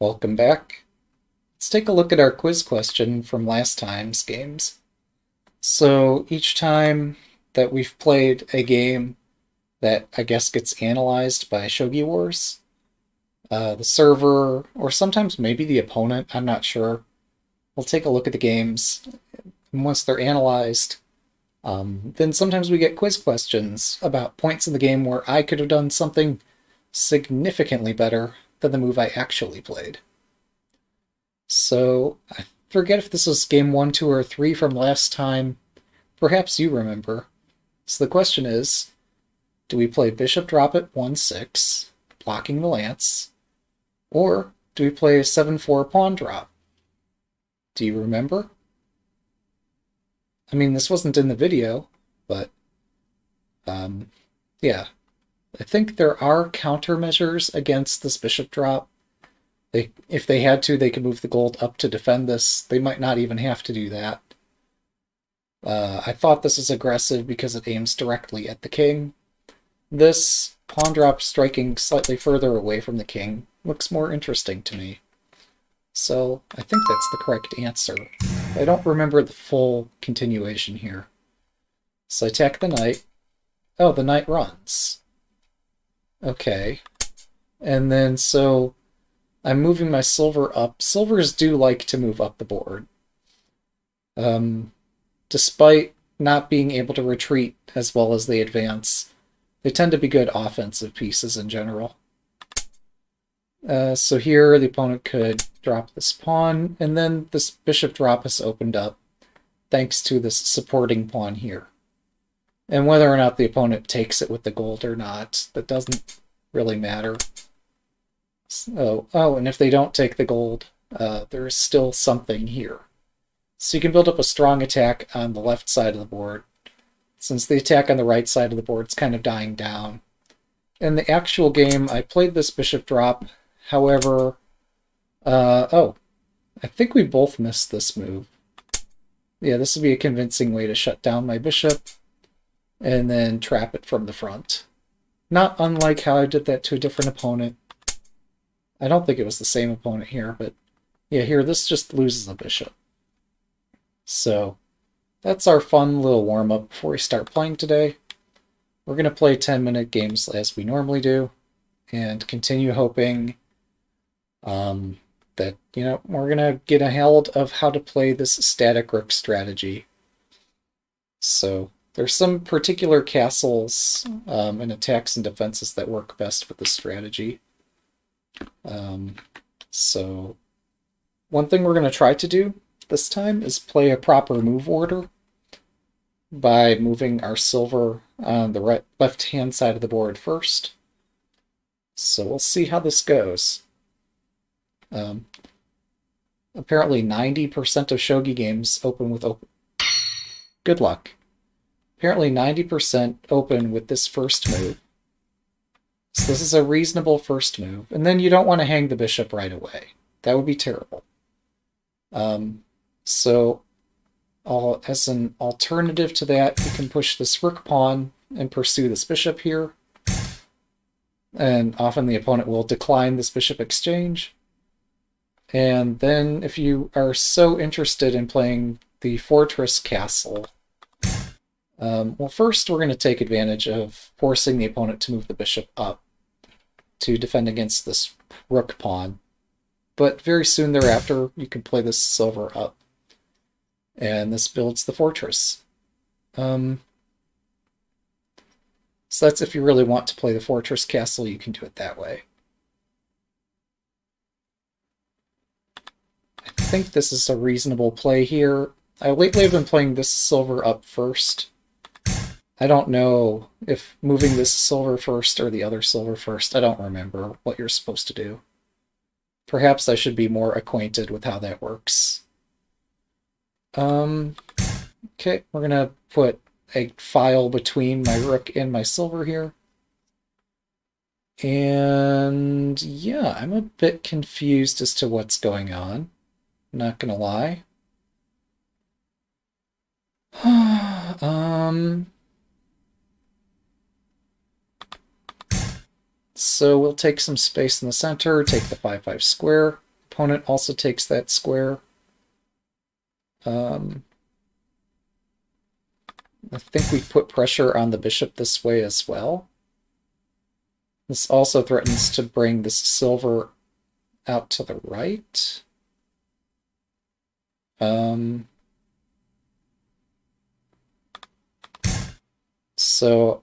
Welcome back. Let's take a look at our quiz question from last time's games. So each time that we've played a game that I guess gets analyzed by Shogi Wars, uh, the server, or sometimes maybe the opponent, I'm not sure, we'll take a look at the games. And once they're analyzed, um, then sometimes we get quiz questions about points in the game where I could have done something significantly better than the move I actually played. So, I forget if this was game one, two, or three from last time. Perhaps you remember. So the question is, do we play bishop drop at 1-6, blocking the lance, or do we play a 7-4 pawn drop? Do you remember? I mean, this wasn't in the video, but um, yeah. I think there are countermeasures against this bishop drop. They, if they had to, they could move the gold up to defend this. They might not even have to do that. Uh, I thought this is aggressive because it aims directly at the king. This pawn drop striking slightly further away from the king looks more interesting to me. So I think that's the correct answer. I don't remember the full continuation here. So I attack the knight. Oh, the knight runs. Okay. And then so I'm moving my silver up. Silvers do like to move up the board. Um, despite not being able to retreat as well as they advance, they tend to be good offensive pieces in general. Uh, so here the opponent could drop this pawn, and then this bishop drop is opened up thanks to this supporting pawn here. And whether or not the opponent takes it with the gold or not, that doesn't really matter. So, oh, and if they don't take the gold, uh, there's still something here. So you can build up a strong attack on the left side of the board, since the attack on the right side of the board is kind of dying down. In the actual game, I played this bishop drop However, uh, oh, I think we both missed this move. Yeah, this would be a convincing way to shut down my bishop and then trap it from the front. Not unlike how I did that to a different opponent. I don't think it was the same opponent here, but yeah, here, this just loses a bishop. So, that's our fun little warm-up before we start playing today. We're going to play 10-minute games as we normally do, and continue hoping um, that, you know, we're going to get a hold of how to play this static rook strategy. So there's some particular castles um, and attacks and defenses that work best with this strategy. Um, so one thing we're going to try to do this time is play a proper move order by moving our silver on the right left hand side of the board first. So we'll see how this goes. Um, apparently 90% of shogi games open with open. Good luck. Apparently 90% open with this first move. So this is a reasonable first move. And then you don't want to hang the bishop right away. That would be terrible. Um, so uh, as an alternative to that, you can push this rook pawn and pursue this bishop here. And often the opponent will decline this bishop exchange. And then if you are so interested in playing the Fortress Castle, um, well, first we're going to take advantage of forcing the opponent to move the bishop up to defend against this rook pawn. But very soon thereafter, you can play this silver up. And this builds the fortress. Um, so that's if you really want to play the fortress castle, you can do it that way. I think this is a reasonable play here. I lately have been playing this silver up first. I don't know if moving this silver first or the other silver first. I don't remember what you're supposed to do. Perhaps I should be more acquainted with how that works. Um, okay, we're going to put a file between my rook and my silver here. And yeah, I'm a bit confused as to what's going on. Not gonna lie. um. So we'll take some space in the center, take the 5-5 square. opponent also takes that square. Um, I think we put pressure on the bishop this way as well. This also threatens to bring this silver out to the right. Um, so,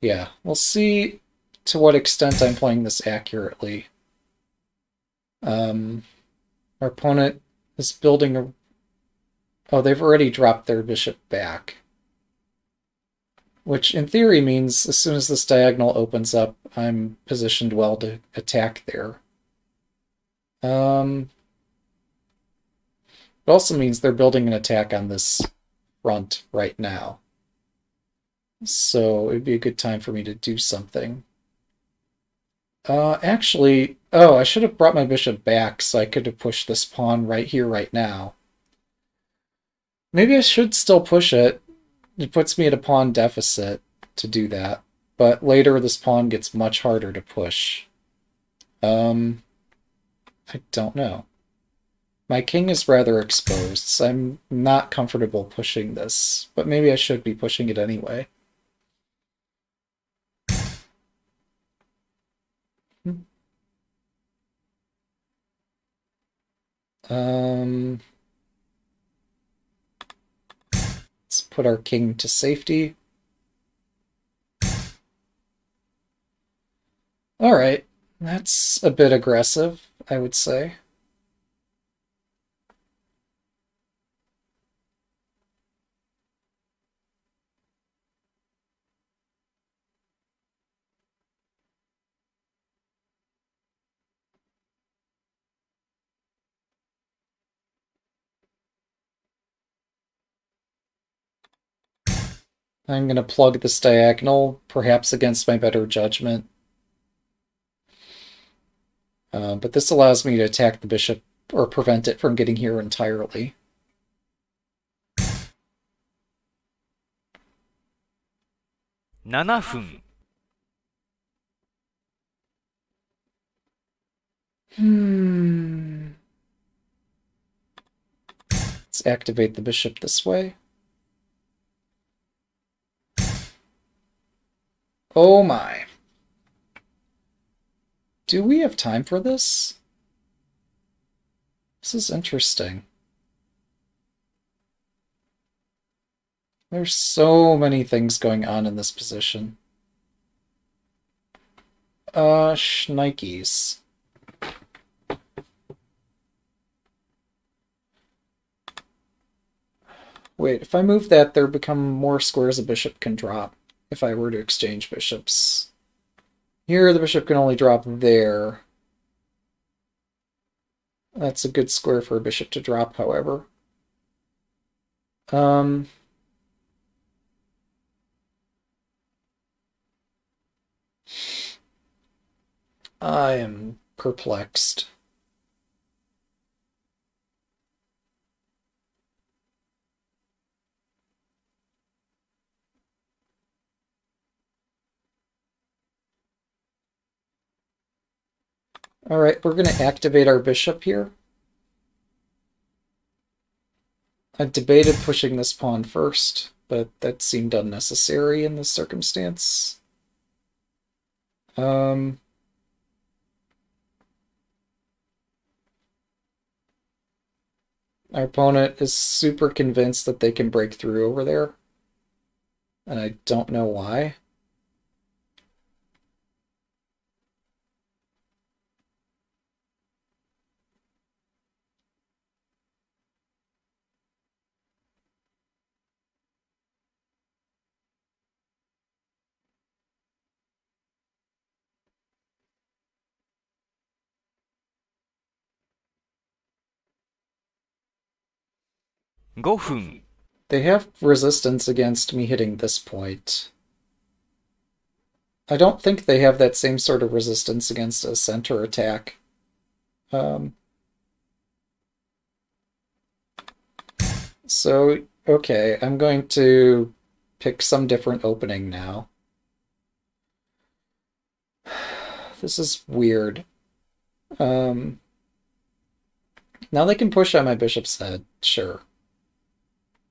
yeah, we'll see to what extent I'm playing this accurately. Um, our opponent is building a... Oh, they've already dropped their bishop back. Which in theory means as soon as this diagonal opens up, I'm positioned well to attack there. Um, it also means they're building an attack on this front right now. So it'd be a good time for me to do something. Uh, actually, oh, I should have brought my bishop back so I could have pushed this pawn right here, right now. Maybe I should still push it. It puts me at a pawn deficit to do that. But later this pawn gets much harder to push. Um, I don't know. My king is rather exposed, so I'm not comfortable pushing this, but maybe I should be pushing it anyway. Um, let's put our king to safety. All right, that's a bit aggressive, I would say. I'm going to plug this diagonal, perhaps against my better judgment. Uh, but this allows me to attack the bishop or prevent it from getting here entirely. Hmm. Let's activate the bishop this way. Oh my. Do we have time for this? This is interesting. There's so many things going on in this position. Uh, shnikes. Wait, if I move that, there become more squares a bishop can drop if I were to exchange bishops. Here, the bishop can only drop there. That's a good square for a bishop to drop, however. Um, I am perplexed. Alright, we're going to activate our bishop here. I debated pushing this pawn first, but that seemed unnecessary in this circumstance. Um, our opponent is super convinced that they can break through over there, and I don't know why. They have resistance against me hitting this point. I don't think they have that same sort of resistance against a center attack. Um, so, okay, I'm going to pick some different opening now. This is weird. Um, Now they can push on my bishop's head, sure.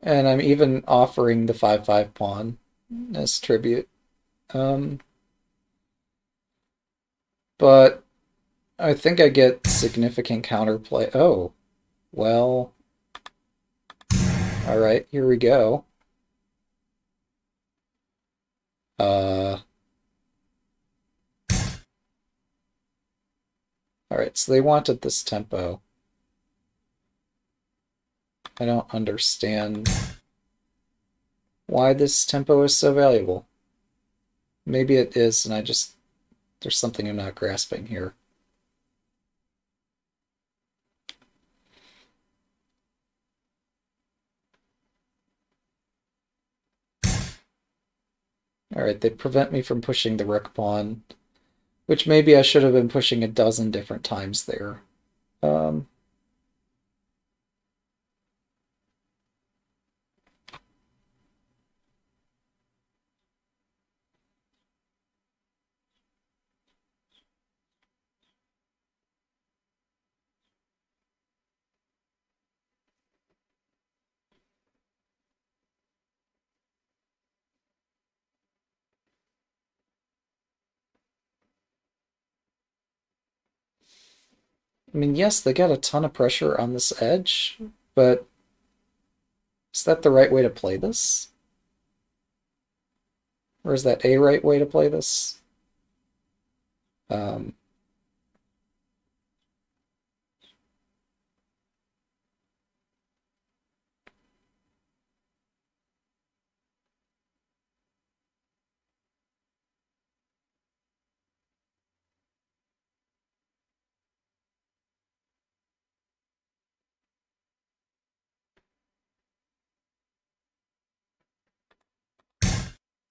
And I'm even offering the 5-5 pawn as tribute. Um, but I think I get significant counterplay. Oh, well. Alright, here we go. Uh... Alright, so they wanted this tempo. I don't understand why this tempo is so valuable. Maybe it is, and I just... There's something I'm not grasping here. Alright, they prevent me from pushing the rook pawn, which maybe I should have been pushing a dozen different times there. Um, I mean, yes, they got a ton of pressure on this edge, but is that the right way to play this? Or is that a right way to play this? Um,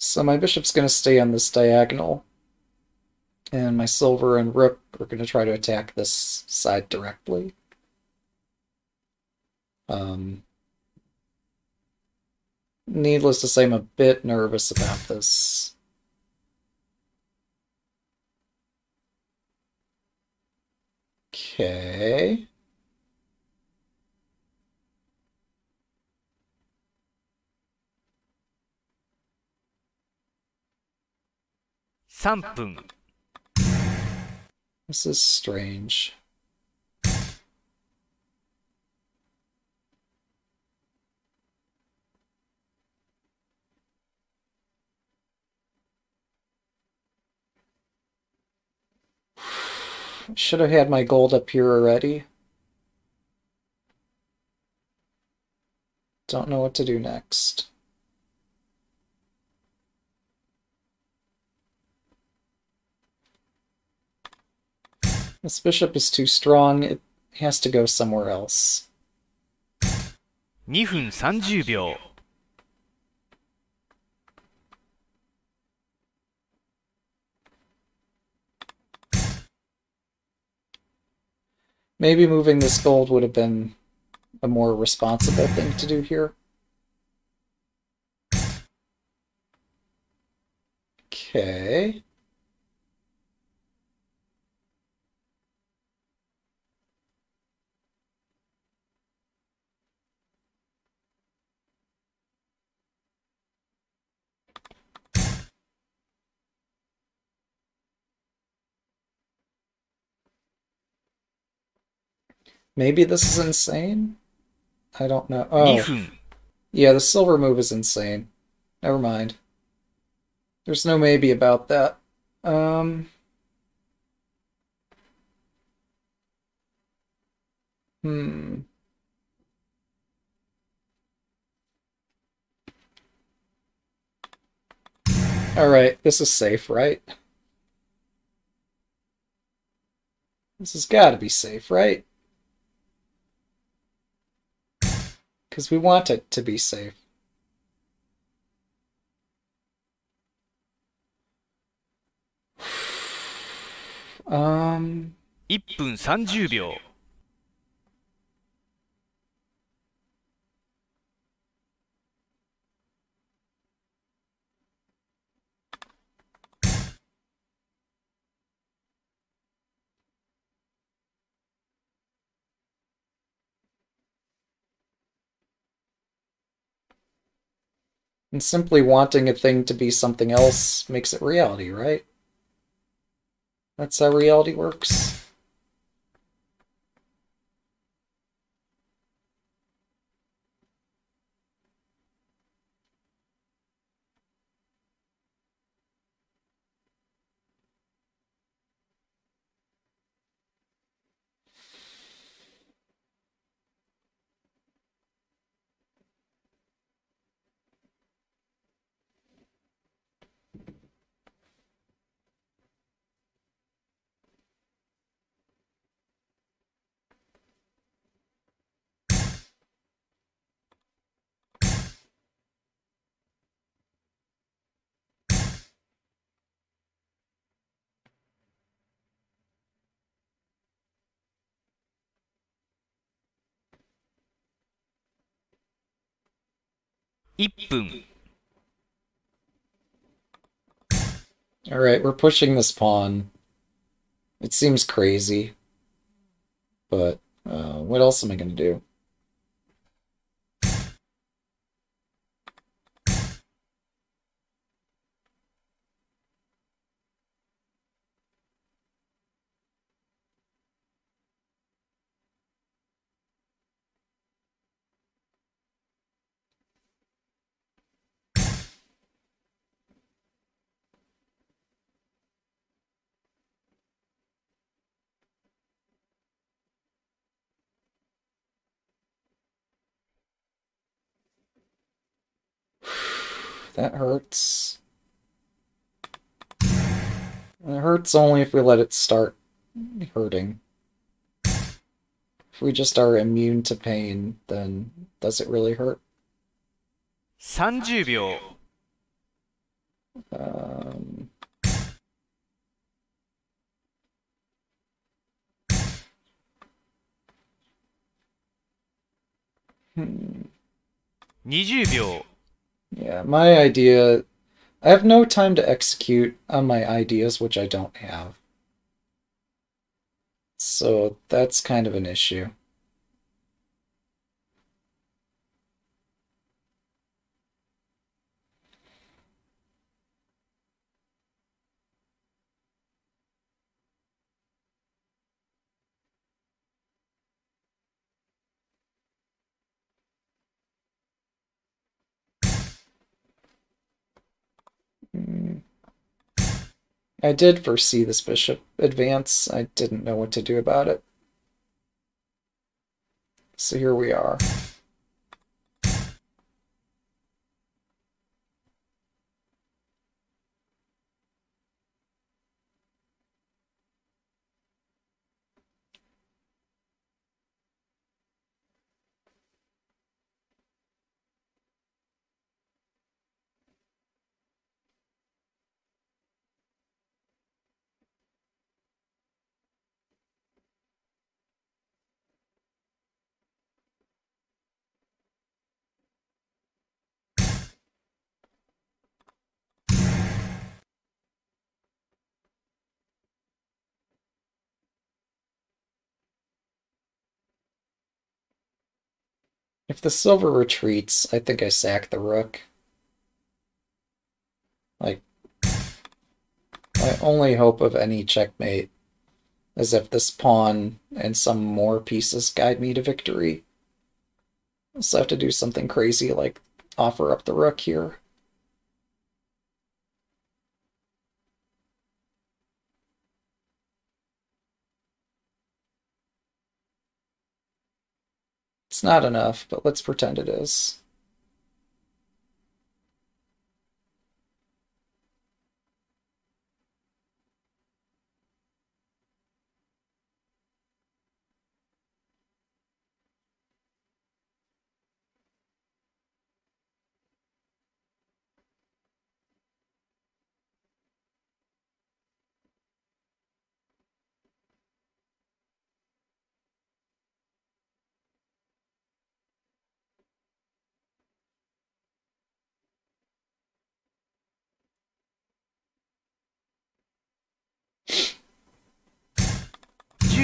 So my bishop's going to stay on this diagonal. And my silver and rook are going to try to attack this side directly. Um, needless to say, I'm a bit nervous about this. Okay. 3分 This is strange. Should have had my gold up here already. Don't know what to do next. This bishop is too strong. It has to go somewhere else. 2分30秒 Maybe moving this gold would have been a more responsible thing to do here. Okay. Maybe this is insane? I don't know. Oh, yeah, the silver move is insane. Never mind. There's no maybe about that. Um. Hmm. Alright, this is safe, right? This has got to be safe, right? Because we want it to be safe. Um, 1分30秒 And simply wanting a thing to be something else makes it reality, right? That's how reality works. Alright, we're pushing this pawn. It seems crazy. But, uh, what else am I gonna do? That hurts. It hurts only if we let it start hurting. If we just are immune to pain, then does it really hurt? 30秒 Um, hmm. 20秒 Yeah, my idea. I have no time to execute on my ideas, which I don't have. So that's kind of an issue. I did foresee this bishop advance. I didn't know what to do about it. So here we are. If the silver retreats, I think I sack the rook. Like, my only hope of any checkmate is if this pawn and some more pieces guide me to victory. So I have to do something crazy like offer up the rook here. It's not enough, but let's pretend it is.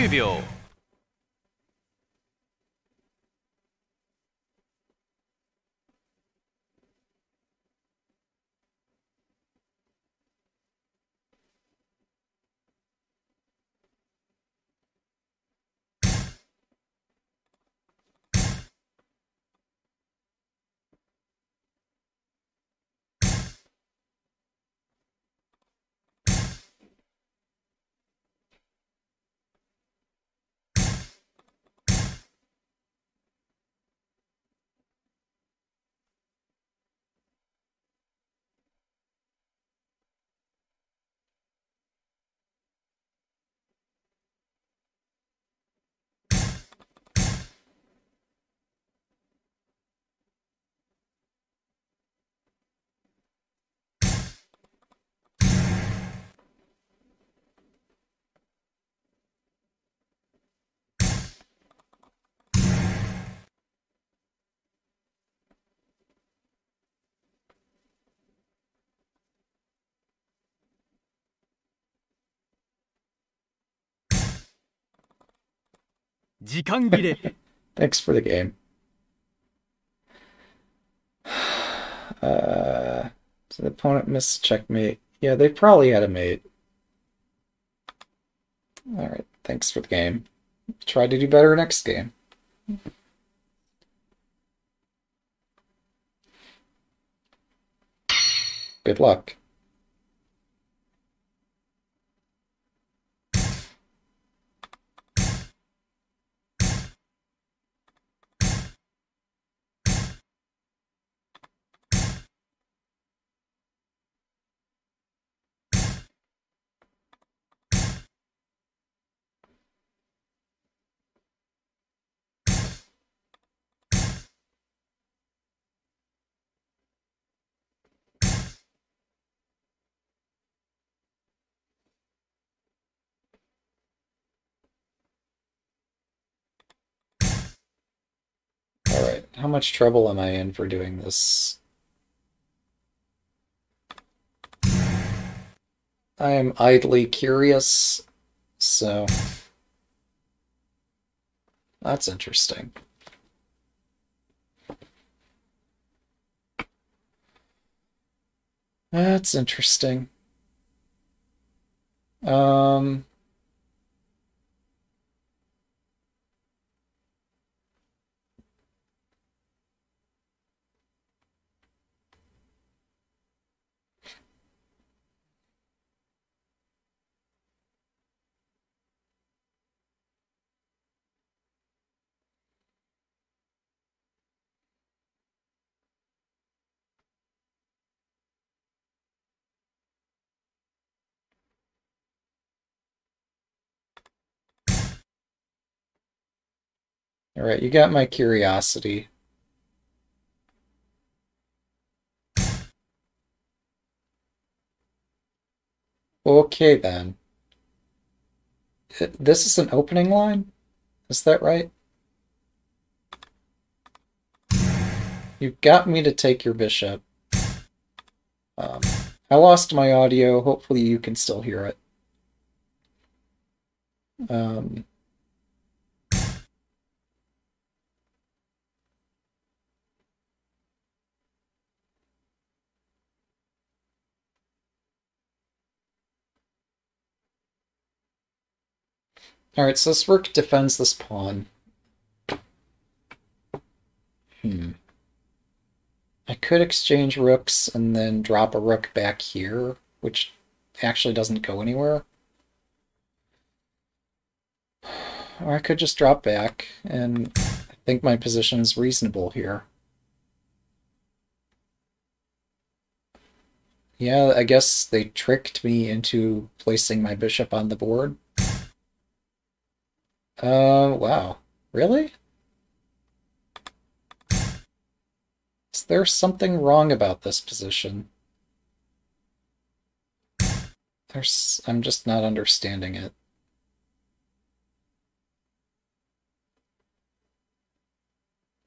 ,10 時間切れ Thanks for the game. Uh, so the opponent missed checkmate. Yeah, they probably had a mate. Alright, thanks for the game. Try to do better next game. Good luck. Much trouble am I in for doing this? I am idly curious, so that's interesting. That's interesting. Um, all right, you got my curiosity. Okay then. This is an opening line? Is that right? You've got me to take your bishop. Um, I lost my audio. Hopefully you can still hear it. Um, Alright, so this rook defends this pawn. Hmm. I could exchange rooks and then drop a rook back here, which actually doesn't go anywhere. Or I could just drop back, and I think my position's reasonable here. Yeah, I guess they tricked me into placing my bishop on the board. Uh, wow. Really? Is there something wrong about this position? There's... I'm just not understanding it.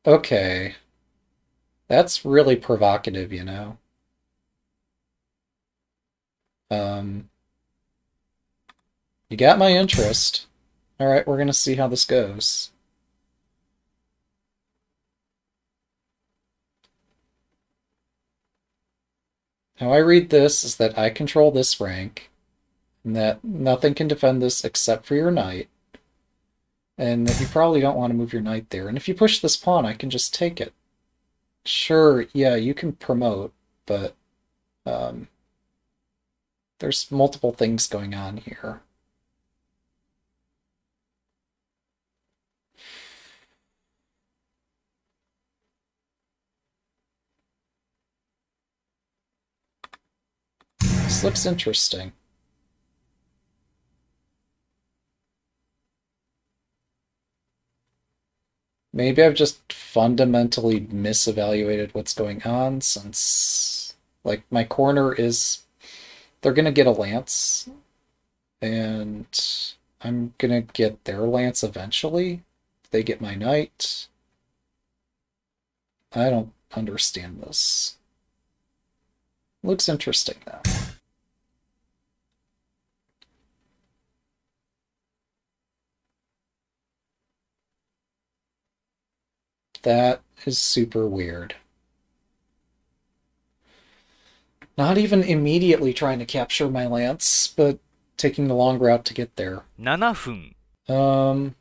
Okay. That's really provocative, you know? Um... You got my interest. Alright, we're gonna see how this goes. How I read this is that I control this rank, and that nothing can defend this except for your knight, and that you probably don't want to move your knight there. And if you push this pawn, I can just take it. Sure, yeah, you can promote, but um, there's multiple things going on here. Looks interesting. Maybe I've just fundamentally misevaluated what's going on since, like, my corner is... They're gonna get a lance, and I'm gonna get their lance eventually. They get my knight. I don't understand this. Looks interesting, though. That is super weird. Not even immediately trying to capture my lance, but taking the long route to get there. 7分 Um.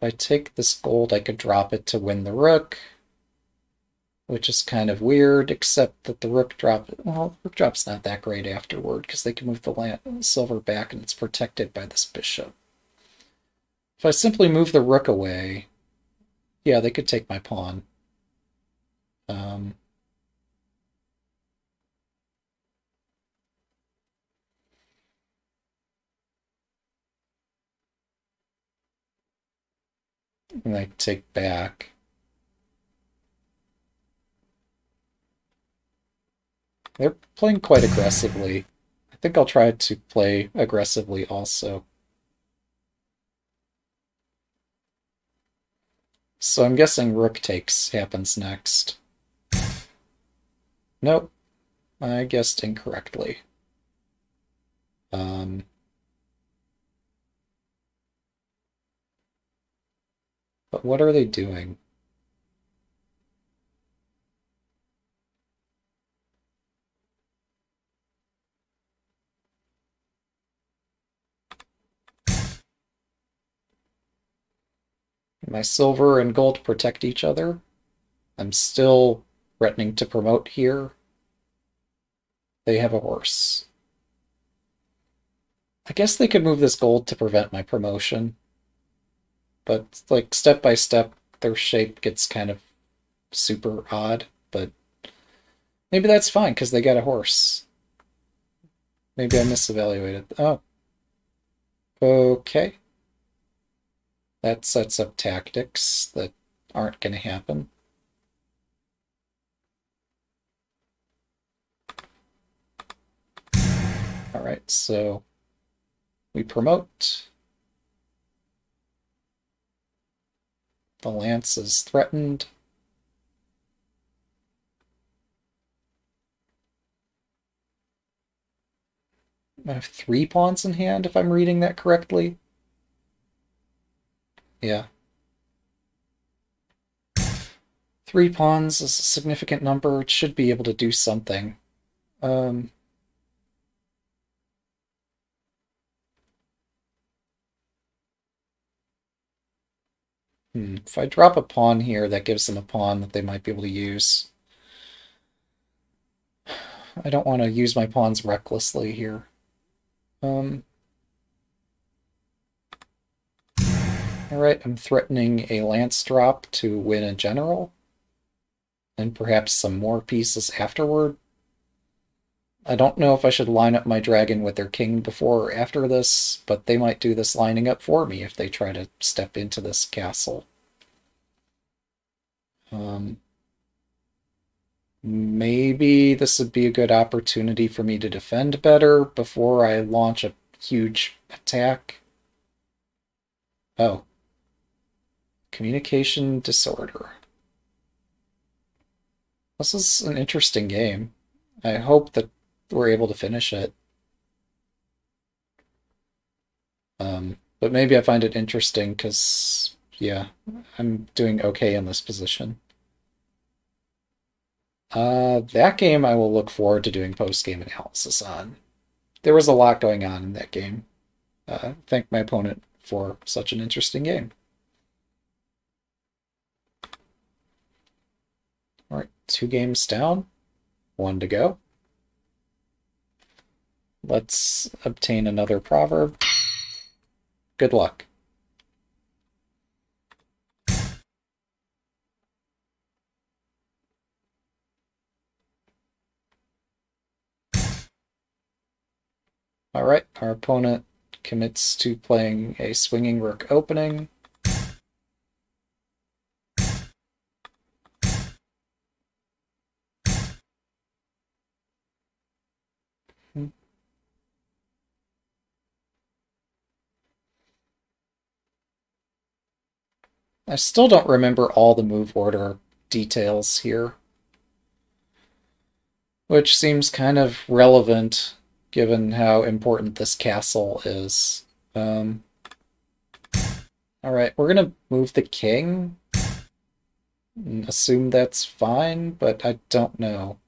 If I take this gold, I could drop it to win the rook, which is kind of weird, except that the rook drop, well, rook drop's not that great afterward, because they can move the land, silver back and it's protected by this bishop. If I simply move the rook away, yeah, they could take my pawn. Um, and I take back. They're playing quite aggressively. I think I'll try to play aggressively also. So I'm guessing rook takes happens next. Nope. I guessed incorrectly. Um, but what are they doing? My silver and gold protect each other. I'm still threatening to promote here. They have a horse. I guess they could move this gold to prevent my promotion. But, like, step by step, their shape gets kind of super odd. But maybe that's fine, because they got a horse. Maybe I misevaluated. Oh. Okay. That sets up tactics that aren't going to happen. All right, so we promote. The lance is threatened. I have three pawns in hand, if I'm reading that correctly. Yeah. Three pawns is a significant number. It should be able to do something. Um, hmm. If I drop a pawn here, that gives them a pawn that they might be able to use. I don't want to use my pawns recklessly here. Um, Alright, I'm threatening a lance drop to win a general. And perhaps some more pieces afterward. I don't know if I should line up my dragon with their king before or after this, but they might do this lining up for me if they try to step into this castle. Um, maybe this would be a good opportunity for me to defend better before I launch a huge attack. Oh, Communication disorder. This is an interesting game. I hope that we're able to finish it. Um, but maybe I find it interesting because, yeah, I'm doing okay in this position. Uh, that game I will look forward to doing post-game analysis on. There was a lot going on in that game. Uh, thank my opponent for such an interesting game. All right, two games down, one to go. Let's obtain another proverb. Good luck. All right, our opponent commits to playing a swinging rook opening. I still don't remember all the move order details here. Which seems kind of relevant given how important this castle is. Um, Alright, we're gonna move the king. Assume that's fine, but I don't know.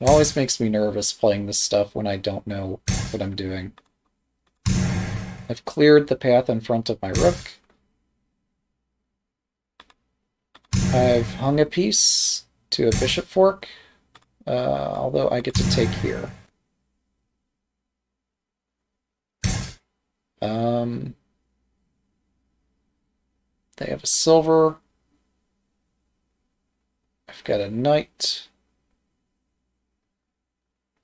It always makes me nervous playing this stuff when I don't know what I'm doing. I've cleared the path in front of my rook. I've hung a piece to a bishop fork, uh, although I get to take here. Um, they have a silver. I've got a knight.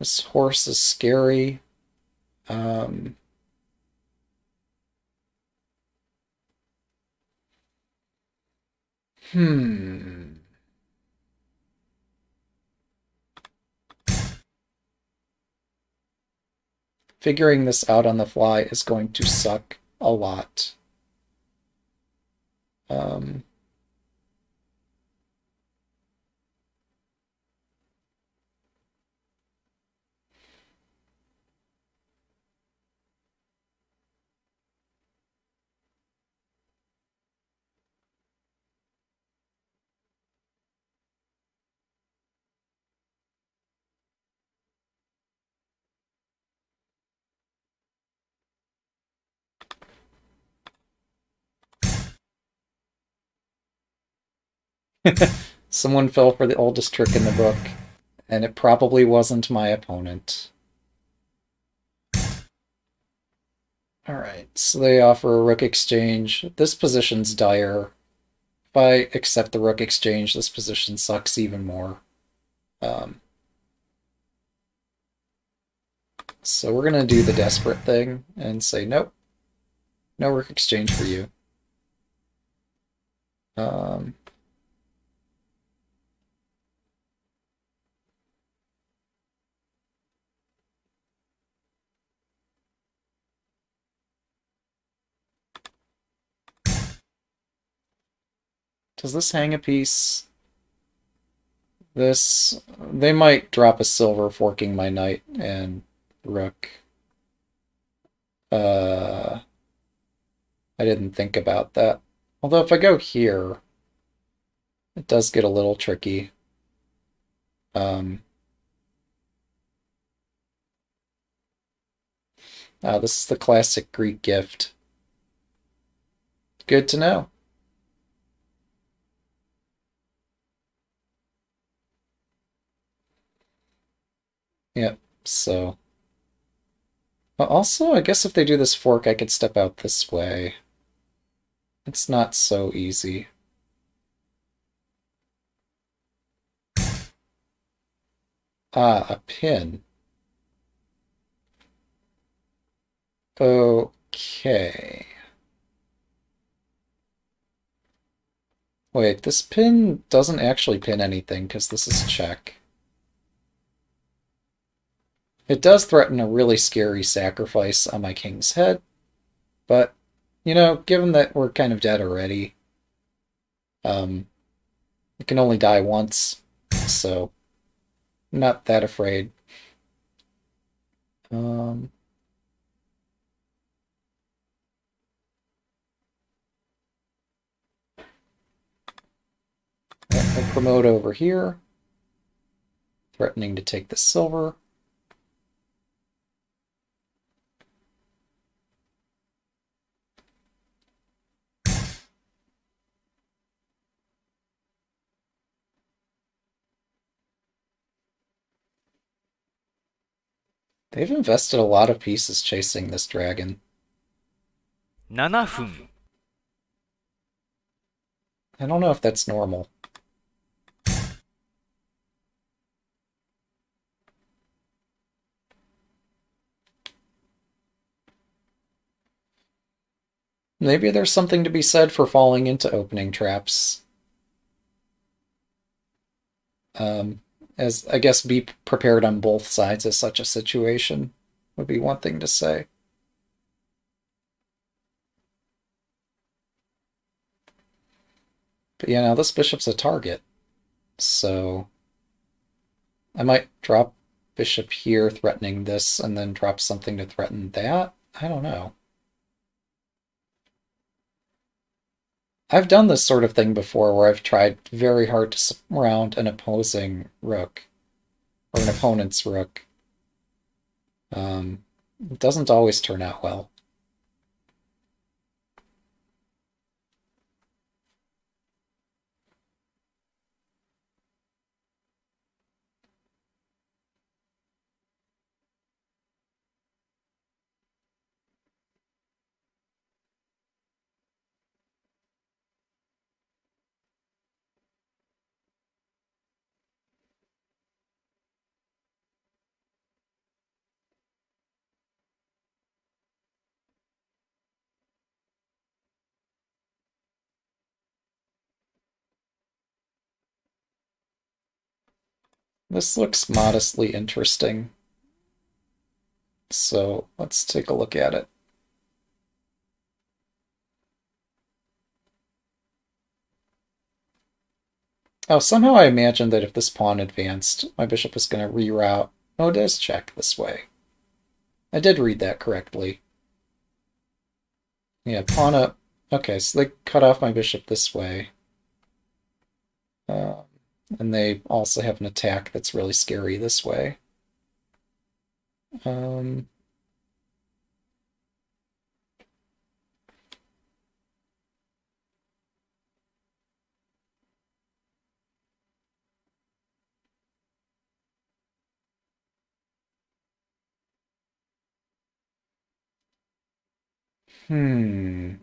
This horse is scary. Um, Hmm. Figuring this out on the fly is going to suck a lot. Um, Someone fell for the oldest trick in the book, and it probably wasn't my opponent. Alright, so they offer a rook exchange. This position's dire. If I accept the rook exchange, this position sucks even more. Um, so we're going to do the desperate thing and say, nope, no rook exchange for you. Um, Does this hang a piece? This... They might drop a silver forking my knight and rook. Uh... I didn't think about that. Although if I go here, it does get a little tricky. Um... Ah, this is the classic Greek gift. Good to know. Yep, so... Also, I guess if they do this fork, I could step out this way. It's not so easy. Ah, a pin. Okay. Wait, this pin doesn't actually pin anything because this is check. It does threaten a really scary sacrifice on my king's head, but, you know, given that we're kind of dead already, um, it can only die once, so not that afraid. Um, I'll promote over here, threatening to take the silver. They've invested a lot of pieces chasing this dragon. 7分 I don't know if that's normal. Maybe there's something to be said for falling into opening traps. Um, as I guess be prepared on both sides of such a situation would be one thing to say. But yeah, now this bishop's a target, so I might drop bishop here threatening this and then drop something to threaten that? I don't know. I've done this sort of thing before where I've tried very hard to surround an opposing rook or an opponent's rook. Um, it doesn't always turn out well. This looks modestly interesting. So let's take a look at it. Oh, somehow I imagined that if this pawn advanced, my bishop was going to reroute. Oh, it is check this way. I did read that correctly. Yeah, pawn up. Okay, so they cut off my bishop this way. Uh, and they also have an attack that's really scary this way. Um, hmm.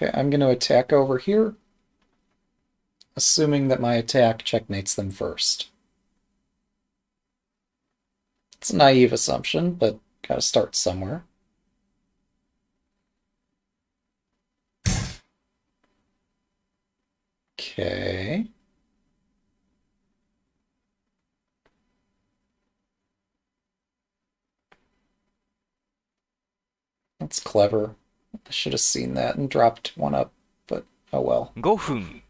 Okay, I'm going to attack over here, assuming that my attack checkmates them first. It's a naive assumption, but gotta start somewhere. Okay. That's clever. I should have seen that and dropped one up, but oh well. 5分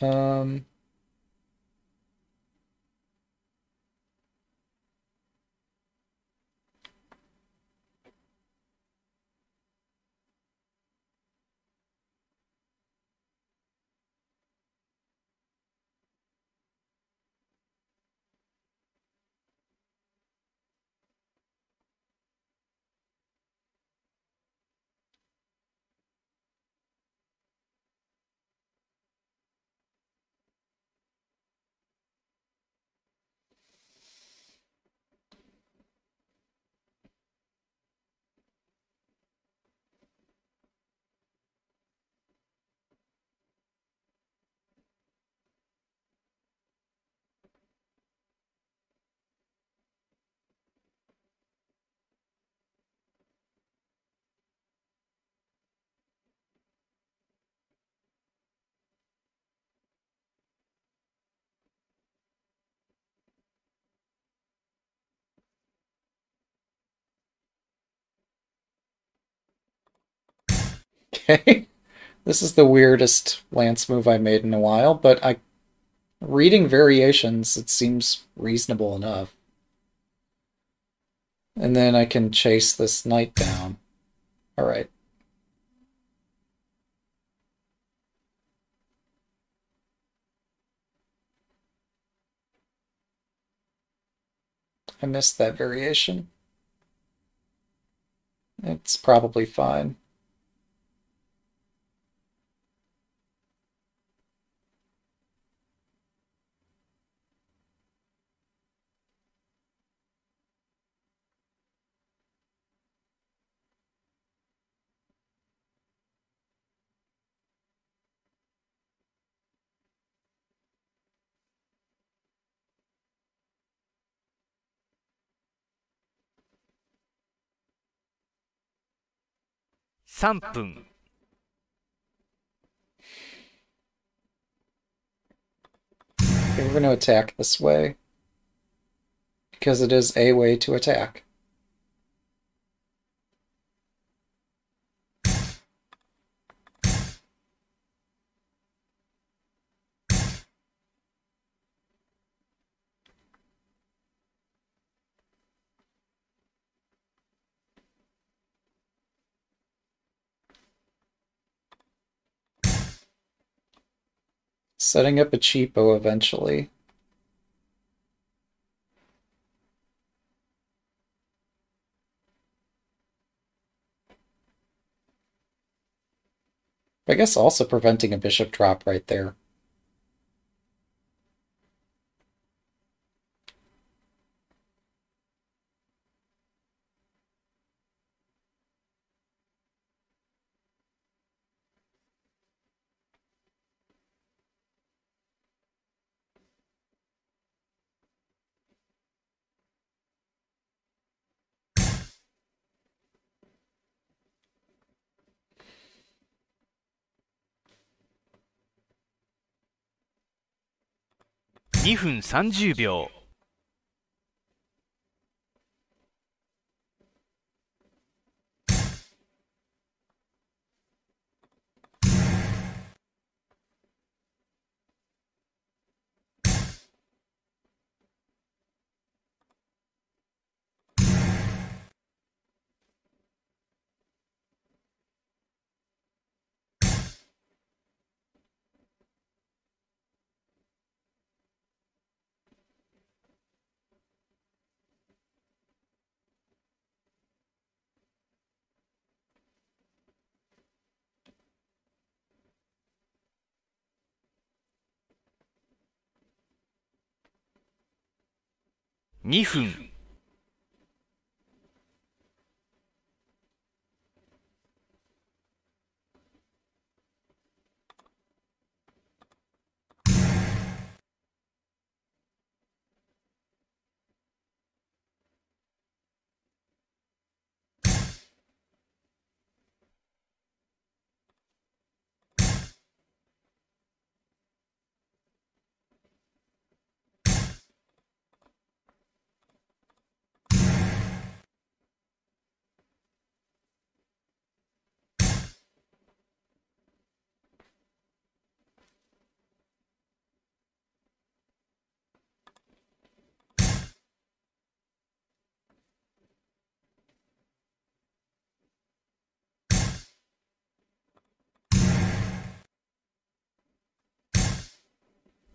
Um, okay. This is the weirdest lance move I've made in a while, but I reading variations, it seems reasonable enough. And then I can chase this knight down. Alright. I missed that variation. It's probably fine. we're going to attack this way because it is a way to attack. Setting up a cheapo eventually. I guess also preventing a bishop drop right there. ?2 分30秒2分。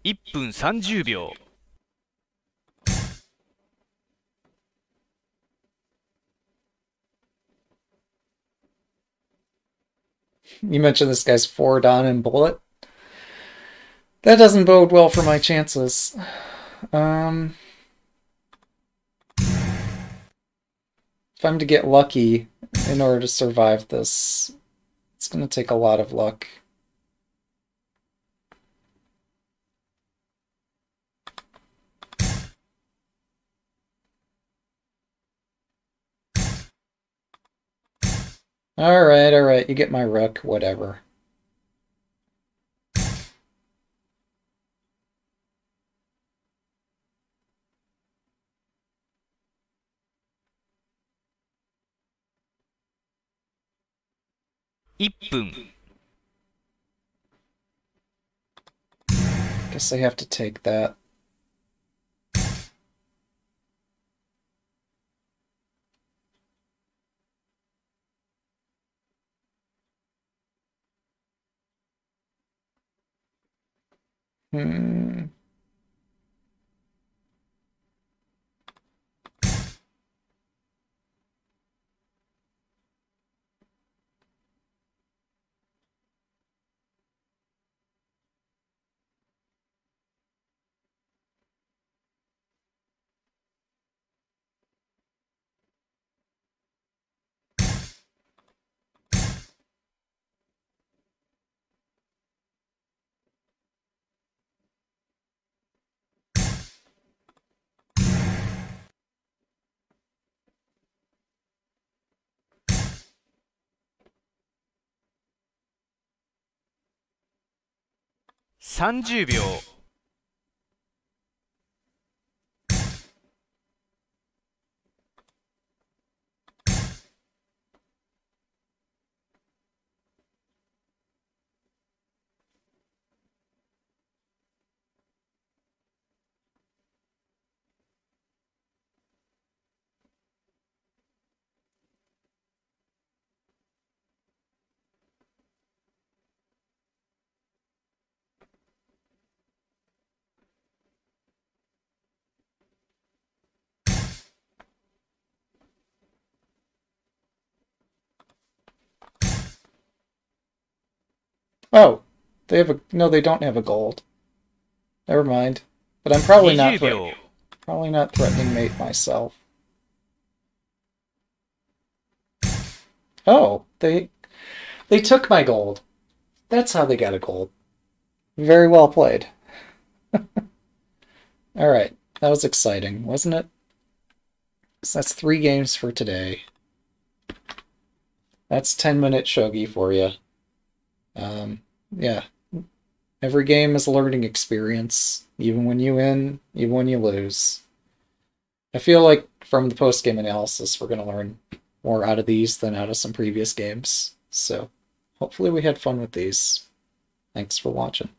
1分30秒 You mentioned this guy's four dan and Bullet. That doesn't bode well for my chances. Um, if I'm to get lucky in order to survive this, it's going to take a lot of luck. Alright, alright, you get my rook, whatever. Guess I have to take that. Hmm. ?30 秒 Oh, they have a no. They don't have a gold. Never mind. But I'm probably not 20 threat- 秒 probably not threatening mate myself. Oh, they they took my gold. That's how they got a gold. Very well played. All right, that was exciting, wasn't it? So that's three games for today. That's 10 minute shogi for you. Um, yeah. Every game is a learning experience, even when you win, even when you lose. I feel like from the post game analysis, we're going to learn more out of these than out of some previous games. So hopefully we had fun with these. Thanks for watching.